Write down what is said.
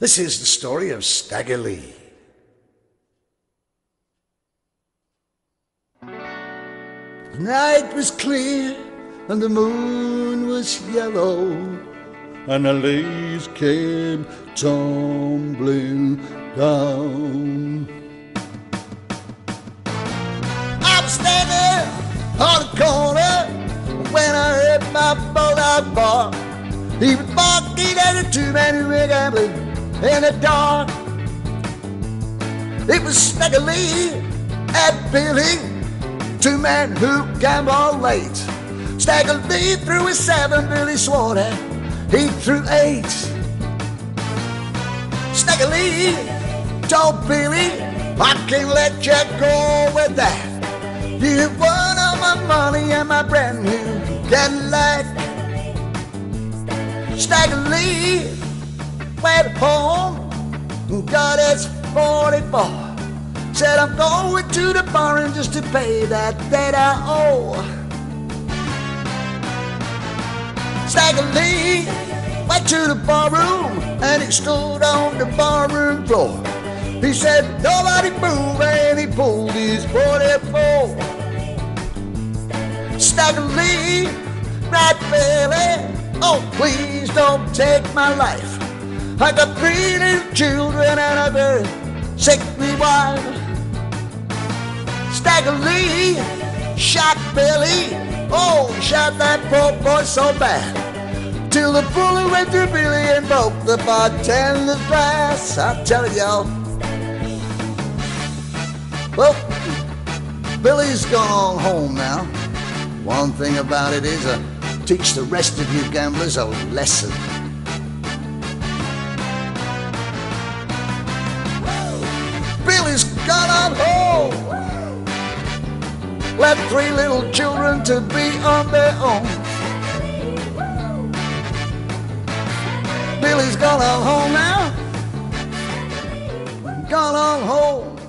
This is the story of Stagger Lee. The night was clear and the moon was yellow, and the leaves came tumbling down. I was standing on the corner when I heard my bulldog bark. He was barking at the two men who were gambling in the dark. It was Stagger Lee and Billy, two men who gambled late. Stagger Lee threw a seven, Billy swore that he threw eight. Stagger Lee told Billy, I can't let you go with that. You won all my money and my brand new Cadillac. Stagger Went home and got his 44. Said I'm going to the barn just to pay that debt I owe. Stagger Lee went to the barroom and he stood on the barroom floor. He said, nobody move and he pulled his 44. Stagger Lee, right Billy, oh please don't take my life. I got three little children and a very sickly wife. Stagger Lee shot Billy, oh shot that poor boy so bad. Till the bullet went through Billy and broke the bartender's glass. I'm telling y'all. Well, Billy's gone home now. One thing about it is, I teach the rest of you gamblers a lesson. Three little children to be on their own. Billy's gone on home now. Gone on home.